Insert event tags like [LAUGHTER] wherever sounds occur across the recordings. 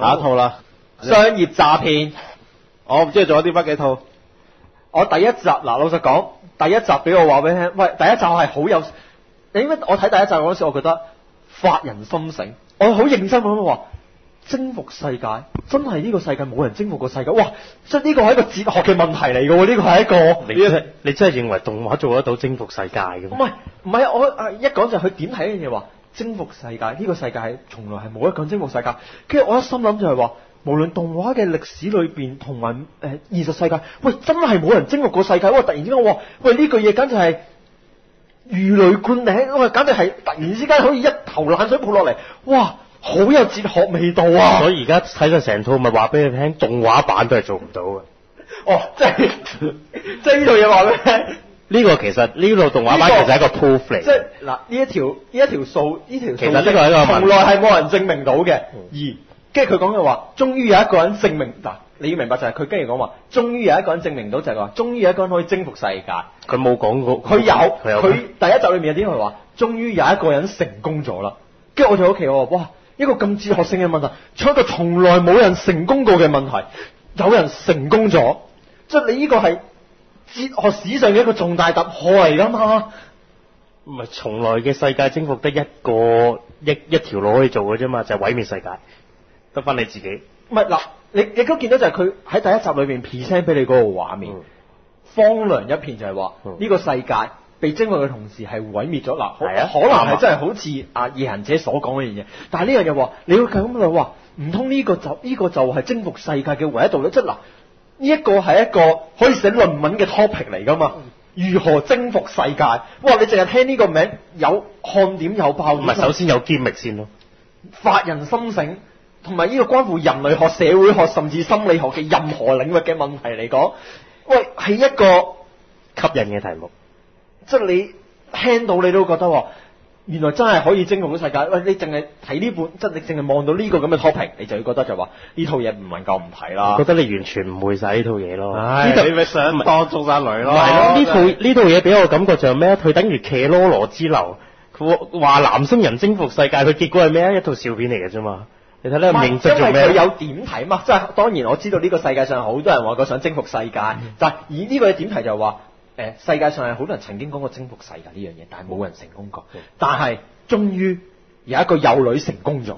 下一套啦，商業詐騙。我唔知你做咗啲乜幾套。我第一集嗱，老實講，第一集俾我話俾你聽，喂，第一集係好有，你應該我睇第一集嗰時，我覺得發人心醒，我好認真咁樣話。征服世界，真係呢個世界冇人征服過世界，哇！即係呢個係一個哲學嘅問題嚟嘅喎，呢個係一個。你你真係認為動畫做得到征服世界嘅咩？唔係唔係，我啊一講就係佢點睇呢樣嘢話征服世界，呢個世界係從來係冇一個人征服世界。跟住我一心諗就係話，無論動畫嘅歷史裏邊同埋誒現實世界，喂真係冇人征服過世界。哇！突然之間，哇！喂呢句嘢簡直係如雷貫頂，喂簡直係突然之間可以一頭冷水潑落嚟，哇！好有哲學味道啊！[LAUGHS] 所以而家睇咗成套，咪話俾你聽，動畫版都係做唔到嘅。哦，即係即係呢套嘢話俾你聽。[LAUGHS] 呢個其實呢套動畫版其實係一個 proof 嚟。即係嗱，呢一條呢一條數呢條，其實呢個係一個從來係冇人證明到嘅。而跟住佢講嘅話，終於有一個人證明嗱，你要明白就係佢跟住講話，終於有一個人證明到就係話，終於有一個人可以征服世界。佢冇講過。佢有，佢有。佢第一集裏面有啲人話，終於有一個人成功咗啦。跟住我就好奇我話，哇！一個咁哲學性嘅問題，出一個從來冇人成功過嘅問題，有人成功咗，即係你呢個係哲學史上嘅一個重大突破嚟噶嘛？唔係從來嘅世界征服得一個一一條路可以做嘅啫嘛，就係、是、毀滅世界，得翻你自己。唔係嗱，你你都見到就係佢喺第一集裏邊 present 俾你嗰個畫面，嗯、荒涼一片就係話呢個世界。被征服嘅同時係毀滅咗嗱，可可能係真係好似阿夜行者所講嘅樣嘢，但係呢樣又話你要咁就話唔通呢個就呢、這個就係征服世界嘅唯一道理？即係嗱，呢、一個係一個可以寫論文嘅 topic 嚟噶嘛？如何征服世界？哇！你淨係聽呢個名有看點有爆點，唔係首先有揭秘先咯，發人心醒，同埋呢個關乎人類學、社會學甚至心理學嘅任何領域嘅問題嚟講，喂係一個吸引嘅題目。即係你聽到你都覺得話，原來真係可以征服到世界。喂，你淨係睇呢本，即係你淨係望到呢個咁嘅 topic，你就要覺得就話呢套嘢唔能夠唔睇啦。覺得你完全唔會晒呢套嘢咯。唉，你咪想當中山女咯。係咯，呢套 [LAUGHS] 呢套嘢俾我感覺就係咩？佢等於騎羅羅之流。佢話男星人征服世界，佢結果係咩？一套笑片嚟嘅啫嘛。你睇呢個認真做咩？因為佢有點睇嘛。即係當然我知道呢個世界上好多人話佢想征服世界，嗯、但係以呢個點題就話。誒，世界上係好多人曾經講過征服世界呢樣嘢，但係冇人成功過。但係終於有一個幼女成功咗，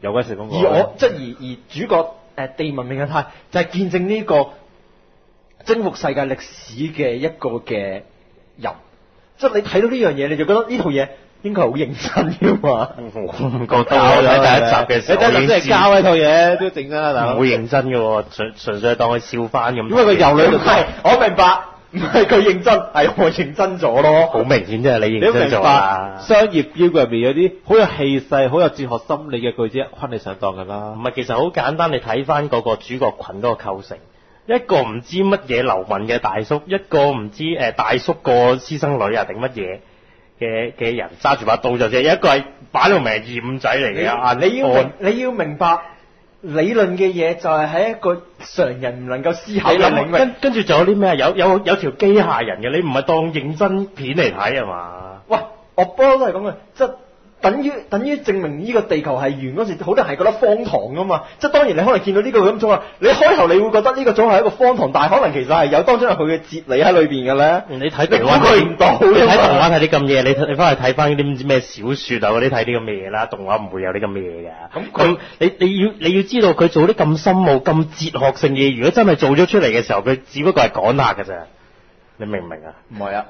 有鬼成功過。而我即係而而主角誒地文明嘅太就係、是、見證呢個征服世界歷史嘅一個嘅人。即係你睇到呢樣嘢，你就覺得呢套嘢應該係好認真噶嘛？我唔覺得。睇第一集嘅時候，你真係交呢套嘢都整真啦，唔會認真嘅，純純粹係當佢笑翻咁。因為個幼女就係我明白。唔係佢認真，係我認真咗咯。好明顯即係你認真咗啦。商業標語入面有啲好有氣勢、好有哲學心理嘅句子，昆你上當㗎啦。唔係，其實好簡單，你睇翻嗰個主角群嗰個構成，一個唔知乜嘢流民嘅大叔，一個唔知誒、呃、大叔個私生女啊定乜嘢嘅嘅人揸住把刀就啫，一個係擺到明二五仔嚟嘅。你要明，你要明白。理论嘅嘢就系喺一个常人唔能够思考嘅領域，跟跟住仲有啲咩啊？有有有条机械人嘅，你唔系当认真片嚟睇係嘛？喂，我不嬲都系咁嘅，即係。等於等於證明呢個地球係圓嗰時，好多人係覺得荒唐噶嘛。即係當然你可能見到呢個咁組合，你開頭你會覺得呢個組合係一個荒唐，但係可能其實係有當中有佢嘅哲理喺裏邊嘅咧。你睇動畫睇唔到，你睇動畫睇啲咁嘢，你你翻去睇翻啲唔知咩小説啊嗰啲睇啲咁嘅嘢啦，動畫唔會有啲咁嘅嘢嘅。咁佢你你要你要知道佢做啲咁深奧、咁哲學性嘅嘢，如果真係做咗出嚟嘅時候，佢只不過係講下㗎咋。你明唔明啊？唔係啊。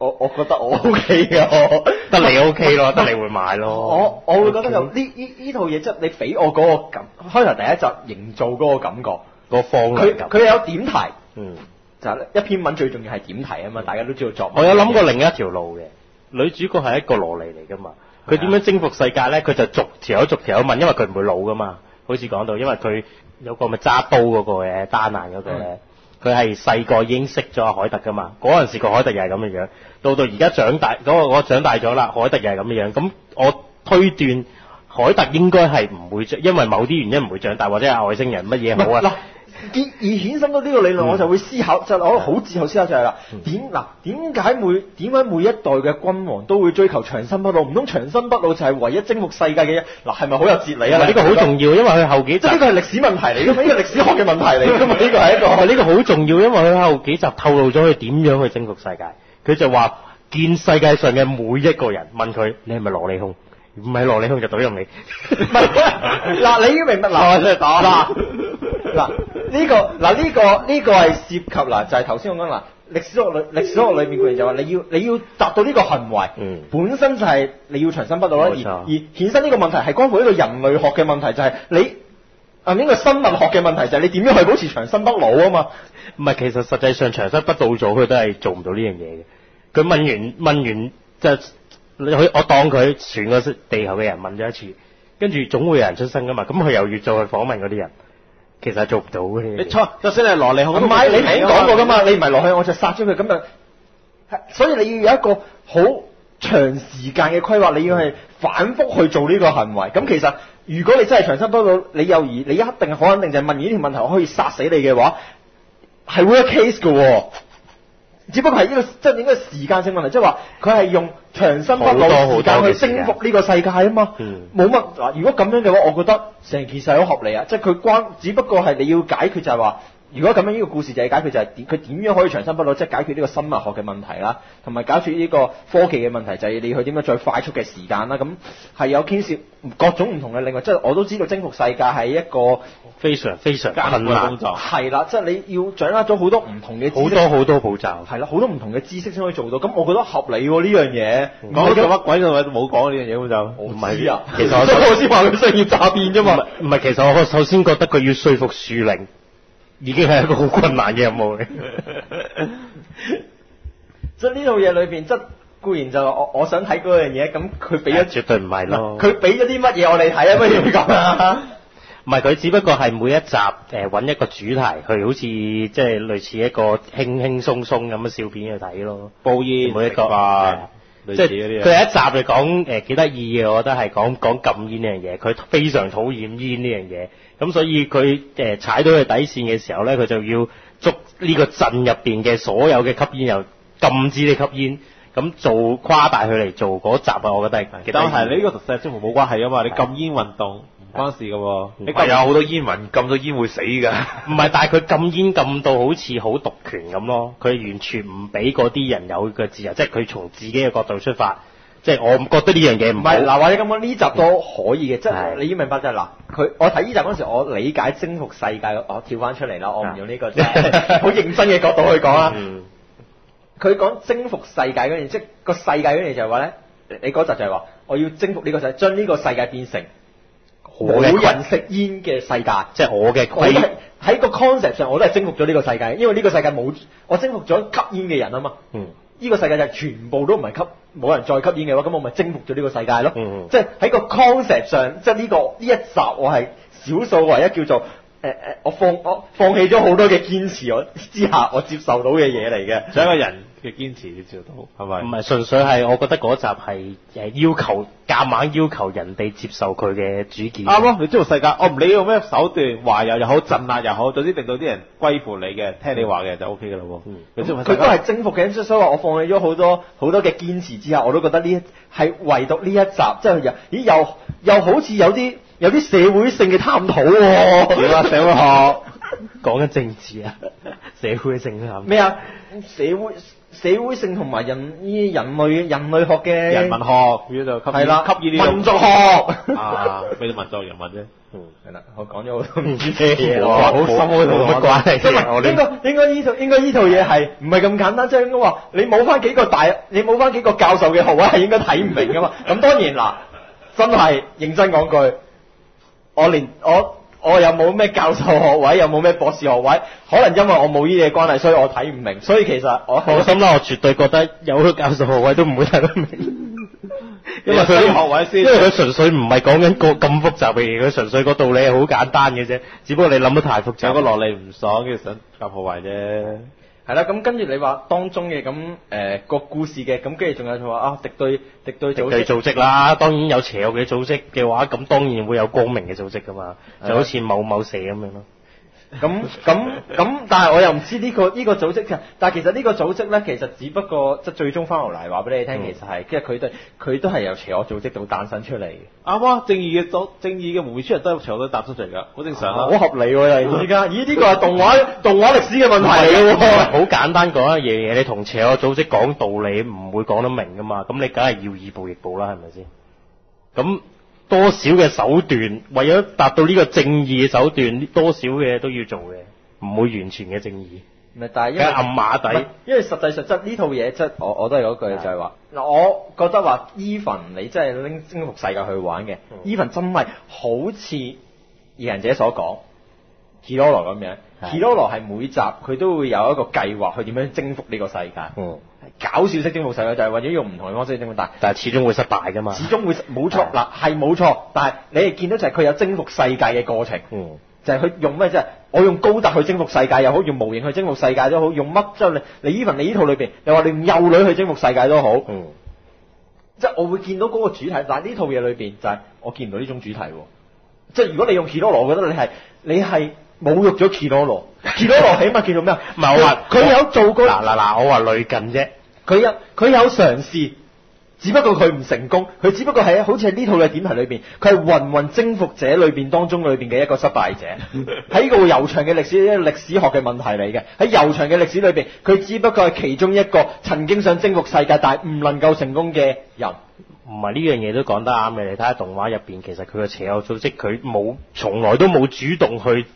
我我覺得我 O K 嘅，得你 O K 咯，得你會買咯。我我會覺得就呢呢呢套嘢，即係你俾我嗰個感，開頭第一集營造嗰個感覺，個方佢佢有點題，嗯，就一篇文最重要係點題啊嘛，大家都知道作。我有諗過另一條路嘅，女主角係一個蘿莉嚟噶嘛，佢點樣征服世界咧？佢就逐條友逐條友問，因為佢唔會老噶嘛，好似講到，因為佢有個咪揸刀嗰個嘅單眼嗰個咧。佢係細個已經識咗阿海特噶嘛？嗰陣時個海特又係咁嘅樣，到到而家長大，嗰個我長大咗啦，海特又係咁嘅樣。咁我推斷海特應該係唔會，因為某啲原因唔會長大，或者係外星人乜嘢好啊？結而衍生到呢個理論，我就會思考，就我好自後思考就係啦，點嗱點解每點解每一代嘅君王都會追求長生不老？唔通長生不老就係唯一征服世界嘅嘢？嗱，係咪好有哲理啊？呢個好重要，因為佢後幾集即係呢個係歷史問題嚟㗎嘛，呢個歷史學嘅問題嚟㗎嘛，呢個係一個哦呢個好重要，因為佢後幾集透露咗佢點樣去征服世界。佢就話見世界上嘅每一個人問佢：你係咪蘿莉控？唔係蘿莉控就怼入你。唔係嗱，你要明白嗱，真係打嗱嗱呢个嗱呢个呢个系涉及嗱，就系头先我讲嗱。历史學裏歷史学里面固然就话你要你要达到呢个行为，本身就系你要长生不老啦，而而衍生呢个问题系关乎一个人类学嘅问题，就系、你啊呢个生物学嘅问题就系你点样去保持长生不老啊嘛。唔系，其实实际上长生不老咗，佢都系做唔到呢样嘢嘅。佢问完问完就佢我當佢全個地球嘅人問咗一次，跟住總會有人出生噶嘛。咁佢又要再去訪問嗰啲人，其實係做唔到嘅。你錯，就算你係蘿莉控，唔係你已經講過噶嘛，你唔係落去我就殺咗佢咁啊，所以你要有一個好長時間嘅規劃，你要係反覆去做呢個行為。咁其實如果你真係長生不老，你又而你一定係好肯定就係問完呢條問題，我可以殺死你嘅話，係會有 case 嘅喎。只不過係呢、個即係應該時間性問題，即係話佢係用長生不老好時間去征服呢個世界啊嘛嗯。冇乜嗱，如果咁樣嘅話，我覺得成件事係好合理啊！即係佢關，只不過係你要解決就係話，如果咁樣呢個故事就係解決就係點，佢點樣可以長生不老，即係解決呢個生物學嘅問題啦，同埋解決呢個科技嘅問題，就係你去點樣最快速嘅時間啦。咁係有牽涉各種唔同嘅領域，即係我都知道征服世界係一個非常非常艱困難苦嘅工，作。係啦，即係你要掌握咗好多唔同嘅知識好多好多步驟。係啦，好多唔同嘅知識先可以做到。咁我覺得合理喎呢樣嘢。唔講係咁做乜鬼都冇講呢樣嘢咁就。我唔係啊，[LAUGHS] 其實我先話佢商業詐騙啫嘛。唔係，其實我首先覺得佢要說服樹靈，已經係一個好困難嘅任務嚟。[LAUGHS] 即係呢套嘢裏邊，即固然就我我想睇嗰樣嘢，咁佢俾咗絕對唔係咯。佢俾咗啲乜嘢我哋睇啊？不如咁啊！唔係佢只不過係每一集誒揾、一個主題佢，好似即係類似一個輕輕鬆鬆咁嘅笑片去睇咯。煲煙每一個即係佢有一集嚟講誒幾得意嘅，我覺得係講講禁煙呢樣嘢。佢非常討厭煙呢樣嘢，咁所以佢誒、呃踩到佢底線嘅時候咧，佢就要捉呢個鎮入邊嘅所有嘅吸煙又禁止你吸煙，咁做誇大佢嚟做嗰集啊，我覺得係但係你呢個同世界冇關係啊嘛，你禁煙運動唔關事噶喎。你有好多煙民禁咗煙會死㗎。唔係，但係佢禁煙禁到好似好獨權咁咯，佢完全唔俾嗰啲人有個自由，即係佢從自己嘅角度出發，即係我覺得呢樣嘢唔唔係。嗱，或者咁講呢集都可以嘅，即係係你要明白就係嗱，佢我睇呢集嗰陣時，我理解征服世界，我跳翻出嚟啦，我唔用呢個即 [LAUGHS] 好認真嘅角度去講啦。嗯佢講征服世界嗰樣，即係個世界嗰樣就係話咧，你嗰集就係話我要征服呢個世界，將呢個世界變成冇人食煙嘅世界。即係我嘅我喺個 concept 上，我都係征服咗呢個世界，因為呢個世界冇我征服咗吸煙嘅人啊嘛。嗯呢個世界就係全部都唔係吸，冇人再吸煙嘅話，咁我咪征服咗呢個世界咯。嗯即係喺個 concept 上，即係呢個呢一集我係少數唯一叫做誒誒、我放我放棄咗好多嘅堅持，我之下我接受到嘅嘢嚟嘅。想一個人嘅堅持要做到，係咪？唔係純粹係我覺得嗰集係誒要求夾硬要求人哋接受佢嘅主見。啱咯，你知道世界，我唔理用咩手段，話又又好，鎮壓又好，總之令到啲人歸附你嘅，聽你話嘅就 O K 噶啦喎。嗯佢都係征服嘅，所以話我放棄咗好多好多嘅堅持之后，我都覺得呢一係唯獨呢一集，即係又咦又又好似有啲有啲社會性嘅探討喎、點啊？社會學 [LAUGHS] 講緊政治啊，社會性啊。咩啊？社會社會性同埋人呢人類人類學嘅人文學，叫做吸係啦，吸煙呢種民族學 [LAUGHS] 啊，俾啲民族人文啫。嗯係啦，我講咗好多 [LAUGHS] 唔知咩嘢哇好深喎同我乜關係即係我呢應該應該呢套應該呢套嘢係唔係咁簡單？即係應該話你冇翻幾個大，你冇翻幾個教授嘅學位係應該睇唔明噶嘛？咁當然嗱，真係認真講句，我連我。我又冇咩教授學位，又冇咩博士學位，可能因為我冇呢啲嘅關係，所以我睇唔明。所以其實我 [LAUGHS] 放心啦，我絕對覺得有個教授學位都唔會睇得明，[LAUGHS] 因為佢你有學位先因为佢純粹唔係講緊個咁複雜嘅嘢，佢純粹個道理係好簡單嘅啫，只不過你諗得太複雜。有個落嚟唔爽，跟住想夾破壞啫。系啦，咁跟住你话当中嘅咁诶个故事嘅，咁跟住仲有就话啊敵對敵對組織，敵對組織啦，当然有邪恶嘅组织嘅话，咁当然会有光明嘅组织噶嘛，就好似某某社咁样咯。咁咁咁，但係我又唔知呢、個呢、個組織嘅，但係其實呢個組織咧，其實只不過即係最終翻落嚟話俾你聽，嗯其實係即係佢哋佢都係由邪惡組織度誕生出嚟嘅，啱啊！正義嘅組正義嘅無面出人都係長都搭出嚟㗎，好正常啊好啊！合理喎！又而家，[LAUGHS] 咦？呢個係動畫動畫歷史嘅問題嚟嘅喎。[LAUGHS] 好簡單講一樣嘢，你同邪惡組織講道理唔會講得明噶嘛，咁你梗係要以暴易暴啦，係咪先？咁多少嘅手段，為咗達到呢個正義嘅手段，多少嘅都要做嘅，唔會完全嘅正義，唔係，但係因為暗馬底。因為實際上即呢套嘢即我我都係嗰句就係話嗱，我覺得話 Even 你真係拎征服世界去玩嘅，Even 真係好似異人者所講 k i r o 咁樣係 k i r o 係每集佢都會有一個計劃去點樣征服呢個世界，嗯，搞笑式征服世界就係為咗用唔同嘅方式去征服，但但係始終會失敗噶嘛。始終會冇錯嗱係冇錯，但係你係見到就係佢有征服世界嘅過程。嗯，就係佢用咩啫？我用高達去征服世界又好，用模型去征服世界都好，用乜即係你你 even 你呢套裏邊，又話你用幼女去征服世界都好，嗯，即係我會見到嗰個主題，但係呢套嘢裏邊就係我見唔到呢種主題喎。即係如果你用 Kiroro，我覺得你係你係侮辱咗 [LAUGHS] Kiroro。Kiroro 起碼叫做咩啊？唔係我話佢有做過，嗱嗱嗱，我話類近啫。佢有佢有嘗試。只不過佢唔成功，佢只不過係好似喺呢套嘅點題裏邊，佢係芸芸征服者裏邊當中裏邊嘅一個失敗者。[LAUGHS] 喺呢個悠長嘅歷史，呢個歷史學嘅問題嚟嘅。喺悠長嘅歷史裏邊，佢只不過係其中一個曾經想征服世界但係唔能夠成功嘅人。唔係呢樣嘢都講得啱嘅，你睇下動畫入邊，其實佢個邪惡組織佢冇，從來都冇主動去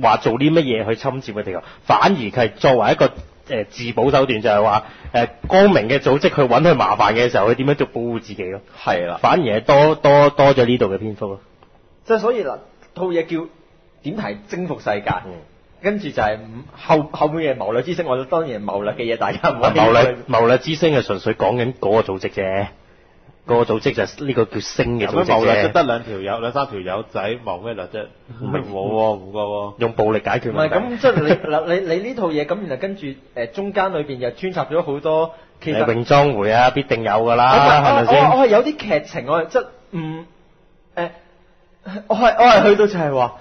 話做啲乜嘢去侵佔嘅地球，反而佢係作為一個誒、呃自保手段，就係話誒光明嘅組織去揾佢麻煩嘅時候，佢點樣做保護自己咯？係啦，反而係多多多咗呢度嘅篇幅咯。即係所以嗱，套嘢叫點題征服世界。嗯跟住就係唔後後面嘅謀略之星，我當然謀略嘅嘢大家唔可以謀略謀略之星係純粹講緊嗰個組織啫，嗰、個組織就係呢個叫星嘅組織咁樣謀略就啫，得兩條友兩三條友仔謀咩略啫？唔明喎，唔覺喎。用暴力解決唔係問題。咁，即係你嗱你你呢套嘢咁，然後跟住誒中間裏邊又穿插咗好多其實誒泳裝會啊，必定有㗎我啦，係咪先？我係有啲劇情，我係即係唔誒，我係我係去到就係話，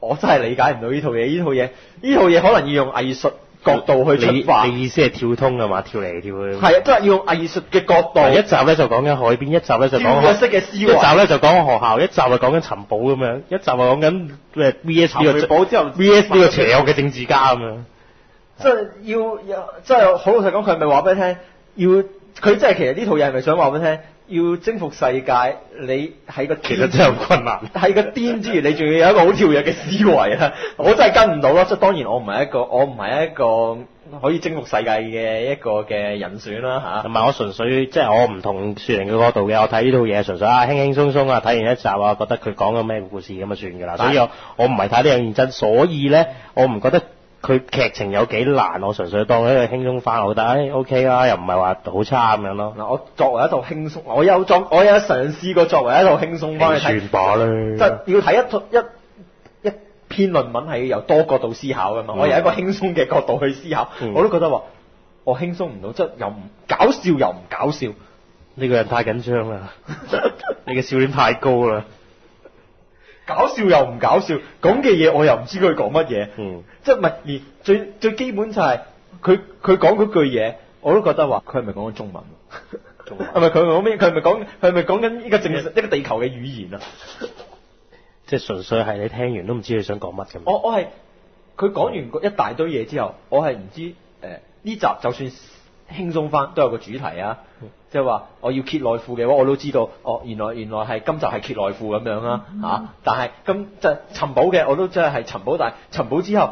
我真係理解唔到呢套嘢，呢套嘢呢套嘢可能要用藝術角度去你出發，你意思係跳通係嘛？跳嚟跳去。係啊，即係要用藝術嘅角度，一集咧就講緊海邊，一集咧就講跳躍式嘅思一集咧就講學校，一集就講緊尋寶咁樣，一集就講緊誒 V.S. 呢尋個寶之後 V.S. 呢個邪惡嘅政治家咁樣。即係要有，即係好老實講，佢係咪話俾你聽？要佢即係其實呢套嘢係咪想話俾你聽？要征服世界，你喺個其實真係好困難。喺個癲之餘，你仲要有一個好跳躍嘅思維啊！[LAUGHS] 我真係跟唔到咯。即係當然，我唔係一個，我唔係一個可以征服世界嘅一個嘅人選啦嚇。同埋我純粹即係我唔同雪玲嘅角度嘅，我睇呢套嘢純粹啊輕輕鬆鬆啊睇完一集啊，覺得佢講緊咩故事咁就算㗎啦。所以我我唔係睇得有認真，所以咧我唔覺得佢劇情有幾難，我純粹當一個輕鬆翻，我覺得誒 OK 啦，又唔係話好差咁樣咯。嗱，我作為一套輕鬆，我有作，我有嘗試過作為一套輕鬆翻去睇，算吧啦。即係要睇一套一一篇論文係要由多角度思考噶嘛。嗯我由一個輕鬆嘅角度去思考，嗯我都覺得話我輕鬆唔到，即係又唔搞笑又唔搞笑。呢個人太緊張啦，[LAUGHS] 你嘅笑點太高啦。搞笑又唔搞笑，講嘅嘢我又唔知佢講乜嘢，嗯，即係唔係連最最基本就係佢佢講嗰句嘢，我都覺得話佢係咪講緊中文？中文 [LAUGHS] 係咪佢講咩？佢係咪講佢係咪講緊呢個正一個地球嘅語言啊？即係純粹係你聽完都唔知佢想講乜咁。我我係佢講完一大堆嘢之後，我係唔知誒呢、集就算輕鬆翻都有個主題啊，即係話我要揭內褲嘅話，我都知道哦，原來原來係今集係揭內褲咁樣啦嚇、但係今即係尋寶嘅我都真係係尋寶，但係尋寶之後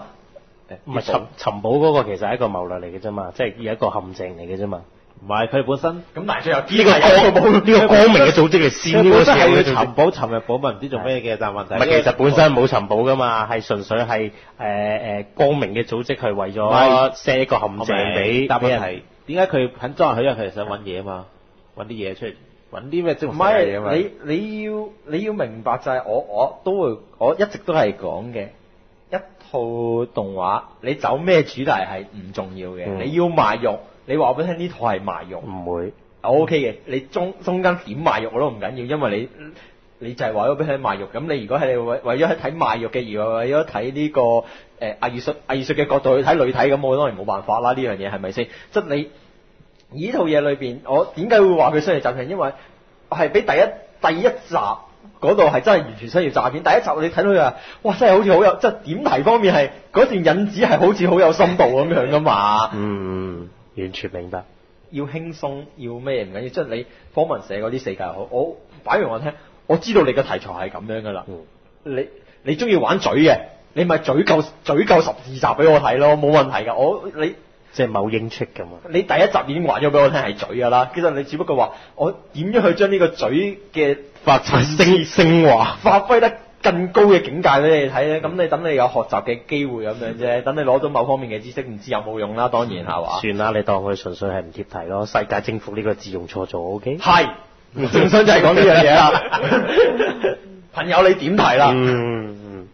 誒唔係尋尋寶嗰個其實係一個謀略嚟嘅啫嘛，即係有一個陷阱嚟嘅啫嘛。唔係佢本身咁，但係最後呢個光呢個光明嘅組織嚟先，呢個佢本身係要尋寶尋日寶物唔知做咩嘅，但係問題唔係，其實本身冇尋寶噶嘛，係純粹係誒誒光明嘅組織係為咗係 set 一個陷阱俾俾人。答問題，點解佢肯裝入去？因為佢係想揾嘢啊嘛，揾啲嘢出嚟，揾啲咩征唔服世界嘢啊嘛。係你你要你要明白就係我我都會我一直都係講嘅一套動畫，你走咩主題係唔重要嘅，嗯你要賣肉，你話俾我聽呢套係賣肉，唔會，我 OK 嘅，你中中間點賣肉我都唔緊要，因為你你就係為咗俾佢賣肉，咁你如果係為為咗睇賣肉嘅，而為咗睇呢個誒、呃、藝術藝術嘅角度去睇女體，咁我當然冇辦法啦，呢樣嘢係咪先？即係你呢套嘢裏邊，我點解會話佢商業詐騙？因為係俾第一第一集嗰度係真係完全商業詐騙。第一集你睇到佢話，哇，真係好似好有，即係點題方面係嗰段引子係好似好有深度咁樣噶嘛。嗯，完全明白。要輕鬆，要咩唔緊要，即係你科文寫嗰啲世界好，我擺明我聽，我知道你嘅題材係咁樣噶啦。嗯你你中意玩嘴嘅，你咪嘴夠嘴夠十二集俾我睇咯，冇問題噶。我你即係某英出咁啊！你第一集已經話咗俾我聽係嘴噶啦，其實你只不過話我點樣去將呢個嘴嘅發升升華。發揮得更高嘅境界俾你睇咧，咁你等你有學習嘅機會咁樣啫，等你攞到某方面嘅知識，唔知有冇用啦，當然係嘛。算啦，你當佢純粹係唔貼題咯。世界征服呢個字用錯咗，OK？係，正想就係講呢樣嘢啦。朋友你點睇啦？嗯嗯。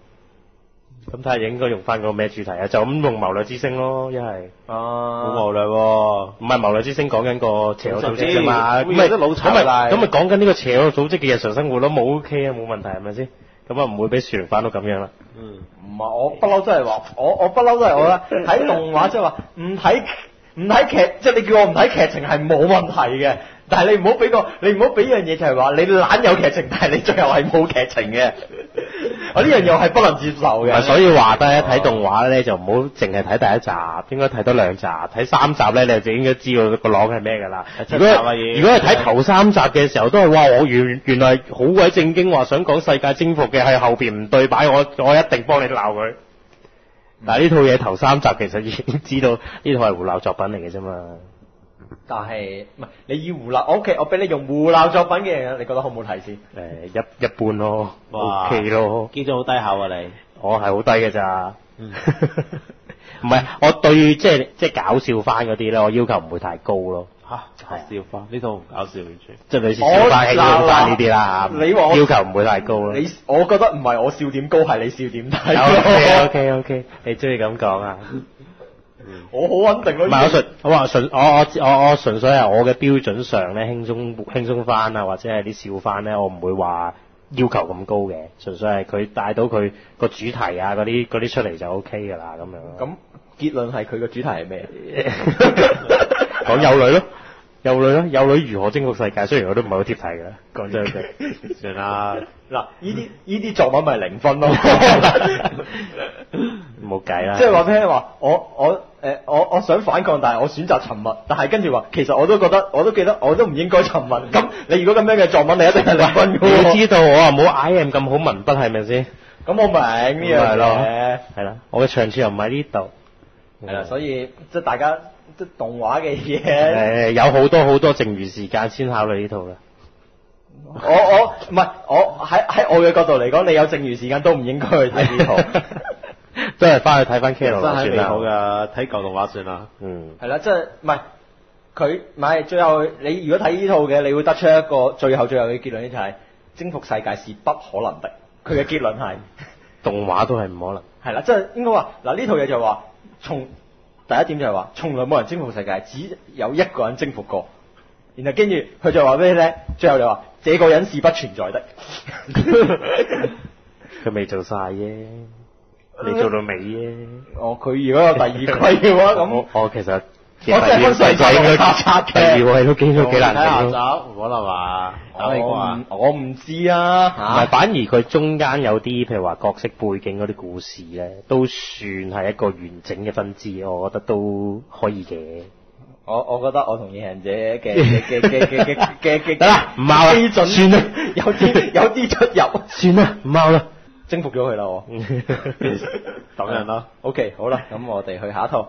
咁睇下應該用翻個咩主題啊？就咁用謀略之星咯，一係。好啊，無良喎。唔係謀略之星講緊個邪惡組織啫嘛，咁總之會有啲老咁咪咁咪講緊呢個邪惡組織嘅日常生活咯，冇 OK 啊，冇問題係咪先？咁啊唔會俾樹靈翻到咁樣啦。嗯，唔係我不嬲都係話，我我不嬲都係我啦。[LAUGHS] 睇動畫即係話唔睇唔睇劇，即係你叫我唔睇劇情係冇問題嘅。但係你唔好俾個，你唔好俾樣嘢就係話你懶有劇情，但係你最後係冇劇情嘅。[LAUGHS] 我呢樣嘢我係不能接受嘅。所以話得睇動畫咧就唔好淨係睇第一集，應該睇多兩集，睇三集咧你就應該知道個朗係咩㗎啦。如果如果係睇頭三集嘅時候都係哇，我原原來好鬼正經話想講世界征服嘅，係後邊唔對擺，我我一定幫你鬧佢。但係呢套嘢頭三集其實已經知道呢套係胡鬧作品嚟嘅啫嘛。但係唔係你以胡鬧我？OK，我俾你用胡鬧作品嘅嘢，你覺得好唔好睇先？誒一一般咯哇，OK 咯。基準好低效啊你。我係好低嘅咋，嗯 [LAUGHS] 唔係我對即係即係搞笑翻嗰啲咧，我要求唔會太高咯，嚇，搞笑翻呢套唔搞笑完全。即係類似笑翻、喜歡翻呢啲啦嚇。你話要求唔會太高咯。你我覺得唔係我笑點高，係你笑點低。OK OK OK，你中意咁講啊？我好穩定咯。唔係我純我話純我我我我純粹係我嘅標準上咧輕鬆輕鬆翻啊，或者係啲笑翻咧，我唔會話要求咁高嘅，純粹係佢帶到佢個主題啊嗰啲嗰啲出嚟就 OK 㗎啦咁樣。咁結論係佢個主題係咩？講幼女咯，幼女咯，幼女如何征服世界？雖然我都唔係好貼題嘅，講真句。[LAUGHS] 算啦，嗱，呢啲 [LAUGHS] 呢啲作文咪零分咯。冇計啦。即係話聽話？我我誒、呃我我想反抗，但係我選擇沉默。但係跟住話，其實我都覺得，我都記得，我都唔應該沉默。咁你如果咁樣嘅作文，你一定係零分嘅喎。你知道我啊冇 I M 咁好文筆係咪先？咁我明呢樣係咯嘢。係啦，我嘅長處又唔喺呢度。係啦，所以即係大家即係動畫嘅嘢，誒有好多好多剩餘時間先考慮呢套啦。我我唔係我喺喺我嘅角度嚟講，你有剩餘時間都唔應該去睇呢套。[LAUGHS] 都係翻去睇翻 K 羅真係美算啦。好噶，睇舊動畫算啦。嗯，係啦，即係唔係佢唔係最後你如果睇呢套嘅，你會得出一個最後最後嘅結論咧，就係征服世界是不可能的。佢嘅結論係動畫都係唔可能。係啦，即係應該話嗱呢套嘢就話從第一點就係話從來冇人征服世界，只有一個人征服過。然後跟住佢就話俾你聽，最後就話這個人是不存在的。[LAUGHS] 佢未做晒啫，未做到尾啫。哦，佢如果有第二季嘅話，咁我我其實我真係分上集應該同下集嘅第二季都幾都幾難睇下集，唔可能話打你我唔我唔知啊吓，反而佢中间有啲譬如话角色背景嗰啲故事咧，都算系一个完整嘅分支，我觉得都可以嘅。我我觉得我同叶行者嘅嘅 [LAUGHS] 嘅嘅嘅嘅嘅得啦，唔啱啦，基准算啦，[LAUGHS] 有啲有啲出入，算啦，唔啱啦，征服咗佢啦，我。等人啦，OK，好啦，咁我哋去下一套。